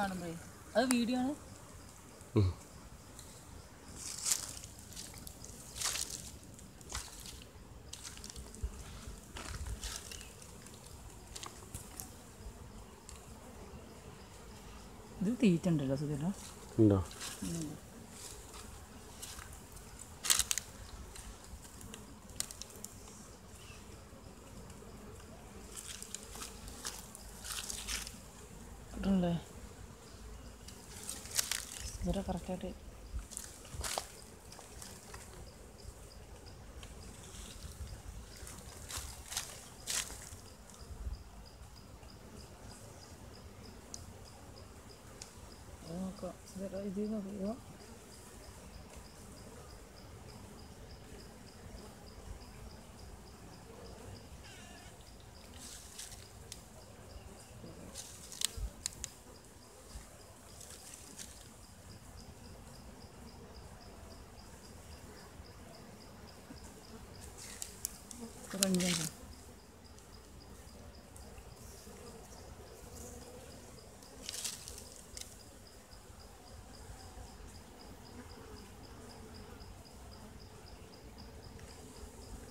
കാണുമ്പോഴേ. അത് വീഡിയോ ആണ്. ഇത് തീറ്റ ഉണ്ടല്ലോ സുധീരോ ഉണ്ടോ കിട്ടണല്ലേ സുധീര കറക്റ്റായിട്ട് 그런 이야기.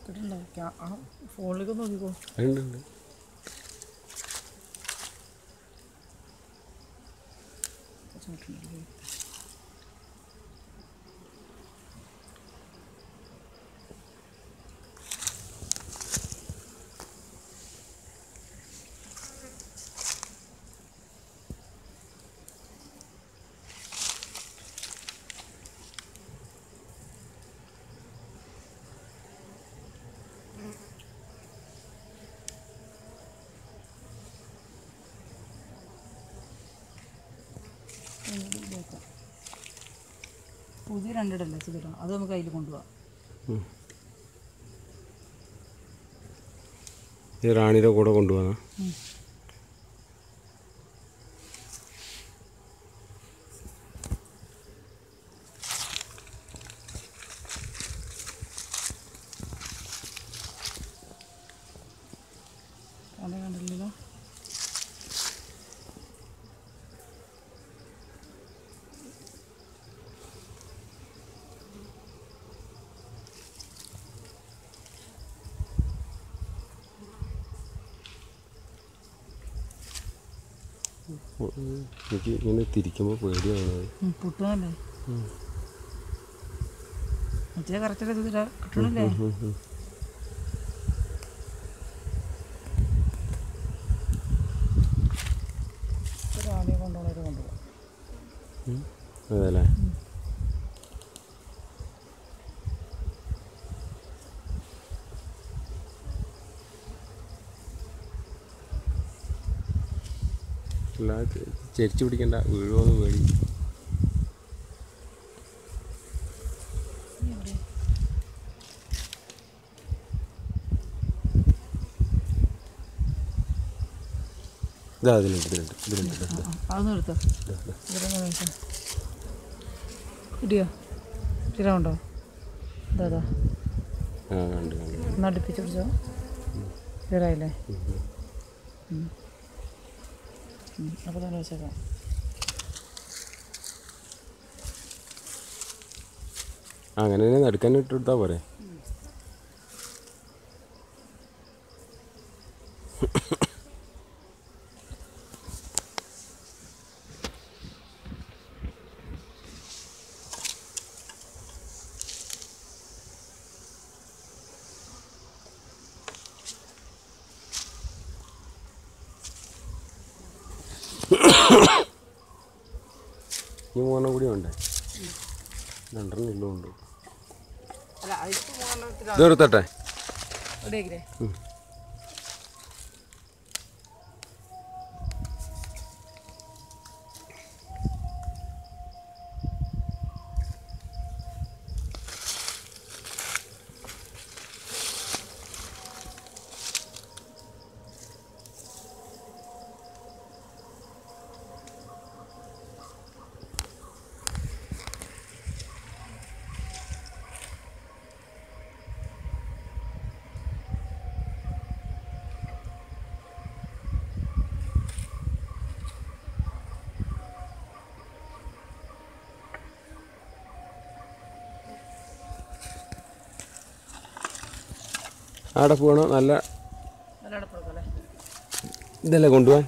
그린다. 야, 아, 원래 그거 이거. 아닌데. 좀 길게. പുതിയ രണ്ടിടല്ലേ സുധീര അത് നമുക്ക് അതിൽ കൊണ്ടുപോകാം. ഈ റാണിയുടെ കൂടെ കൊണ്ടുപോകാം എനിക്ക് ഇങ്ങനെ തിരിക്കുമ്പോൾ പേടിയാണ് ഉം, പൊട്ടുന്നല്ലേ? മറ്റേ കറക്റ്റല്ലേ സുധീര കിട്ടണില്ലേ? ഉം, ഉം. ഒരു ആനയെ കൊണ്ടുപോകണവരെ കൊണ്ടുപോകാം അതല്ലേ? അല്ല ചെരിച്ചു പിടിക്കണ്ട. വീഴുമെന്ന് പേടി. ഇതാ ഇതിലുണ്ട് ഇതിലുണ്ട് ഇതിലുണ്ട്. അതൊന്നും എടുത്തോ. ഇടിയോ ഇതാ അടുപ്പിച്ച് പിടിച്ചോ. ക്ലിയറായില്ലേ അപ്പോൾ തന്നെ വെച്ചേക്കാം അങ്ങനെ തന്നെ നടുക്കാൻ ഇട്ടെടുത്താൽ പോരെ ഈ മൂന്നെണ്ണം കൂടി ഉണ്ട് രണ്ടെണ്ണം ഇല്ലും ഉണ്ട് അടപ്പ് വേണോ നല്ല ഇതല്ലേ കൊണ്ടുപോകാൻ